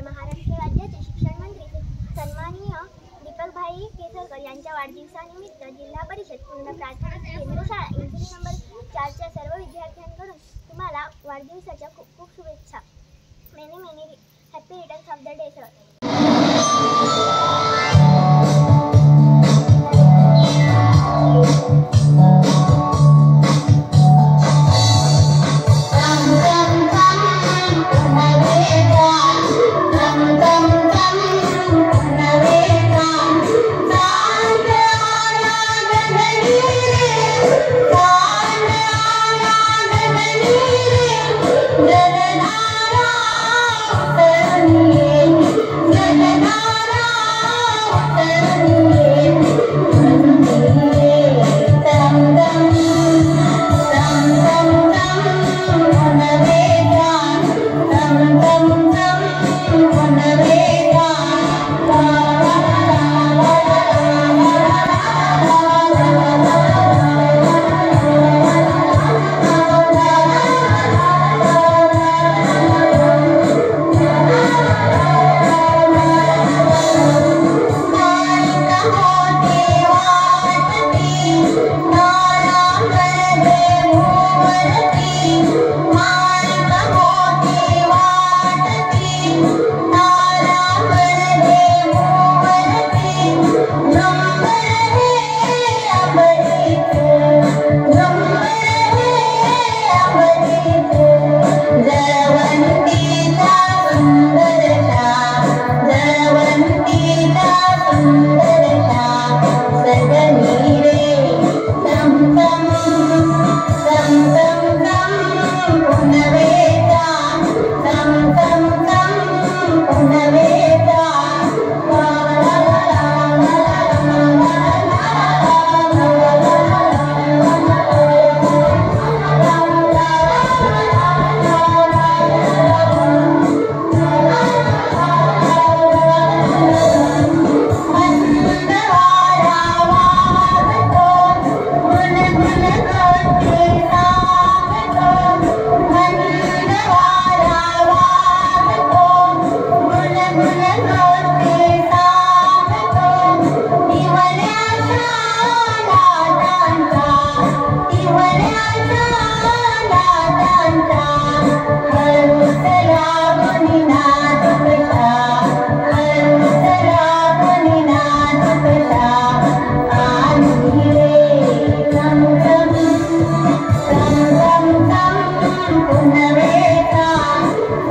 काल महाराष्ट्र राज्याचे शिक्षण मंत्री सन्माननीय दीपकभाई केसरकर यांच्या वाढदिवसानिमित्त जिल्हा परिषद पूर्ण प्रार्थना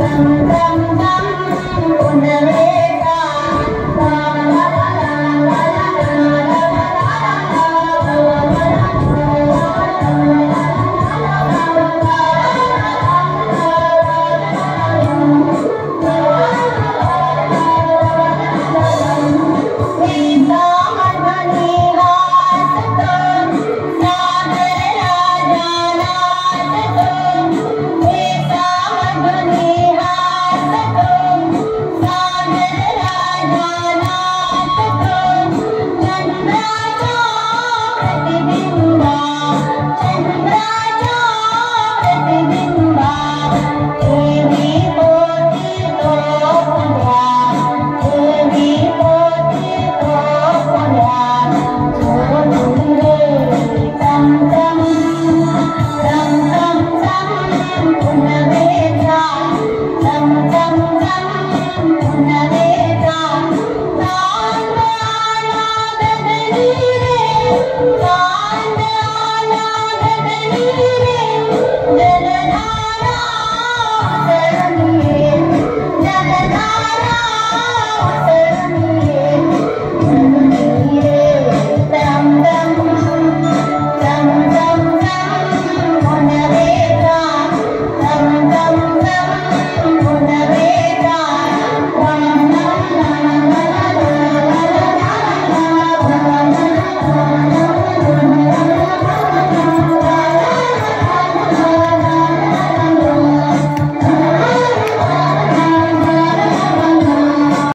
tâm tâm tâm buồn đời